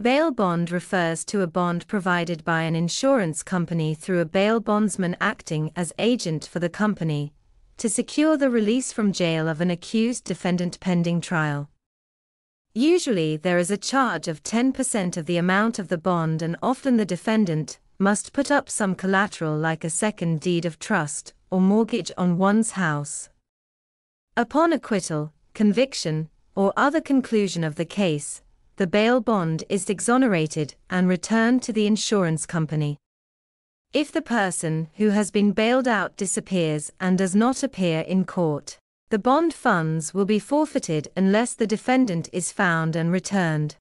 Bail bond refers to a bond provided by an insurance company through a bail bondsman acting as agent for the company to secure the release from jail of an accused defendant pending trial. Usually there is a charge of 10% of the amount of the bond and often the defendant must put up some collateral like a second deed of trust or mortgage on one's house. Upon acquittal, conviction, or other conclusion of the case, the bail bond is exonerated and returned to the insurance company. If the person who has been bailed out disappears and does not appear in court, the bond funds will be forfeited unless the defendant is found and returned.